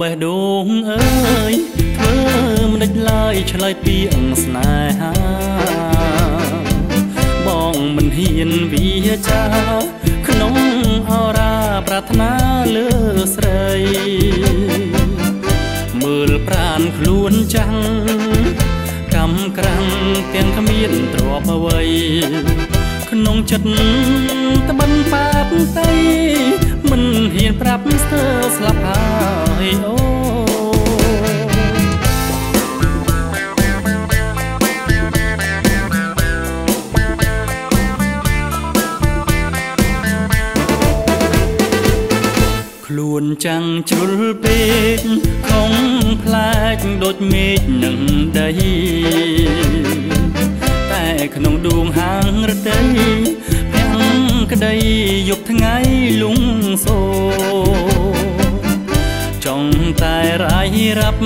បេះដូងអើយធ្វើមិនដេចឡើយឆ្លើយពីអង្ស្នេហាបងមិនហ៊ានវាចាក្នុងអរាប្រាថ្នាលើស្រីមើលប្រានខ្លួនចាំងកម្មក្រាំងទាំងគ្មានទ្រពអ្វី ក្នុងចិត្តត្បិនបាបតៃមិនហ៊ានប្រាប់ស្ទើរស្លាប់ហើយ នចាំងជ្រុលពេកខំផ្លាច់ដូចមេឃនឹងដីតែក្នុងដួងហាងរតីភាំងក្តីយប់ថ្ងៃលងសូចង់តែរាយរាប់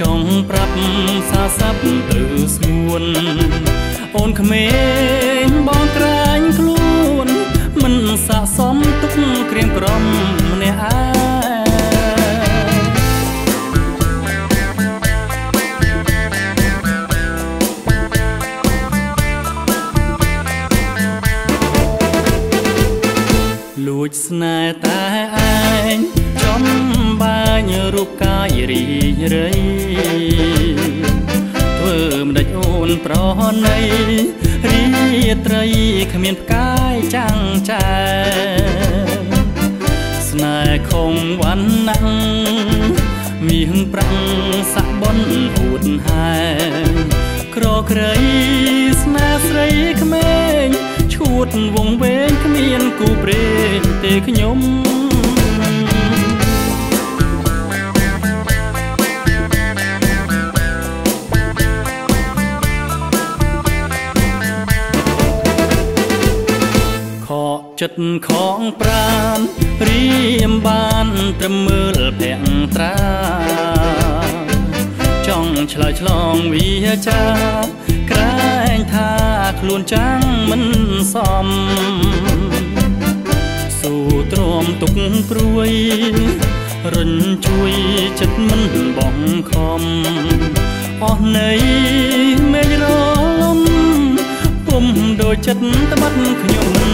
ចង់ប្រាប់សាស័ព្ទទៅស្ងួនអូនក្មេងបងក្រាញ់ខ្លួន មិនស័កសមទុកក្រៀមក្រំ ចស្នេហ៍តែឯងចំបាញរូបកាយរីរៃធ្វើមិនដេចអូនប្រណីរីត្រីគ្មានផ្កាយចាំងចែស្នេហ៍ខំវណ្ណាំងមៀងប្រាំងសាក់បនហួតហែក្រក្រៃស្នេហ៍ស្រីក្មេងឈួតវងវែងគ្មាន គូព្រេងទេខ្ញុំចិត្តខងប្រានរៀមបានត្រឹមមើលភ័ក្រត្រាចង់ឆ្លើយឆ្លងវាចាក្រែងថាខ្លួនចាំងមិនសម ទ្រាំទុកព្រួយរិនជួយចិត្តមិនបងខំអស់នៃមេឃរលំពុំដូចចិត្តត្បិតខ្ញុំមិន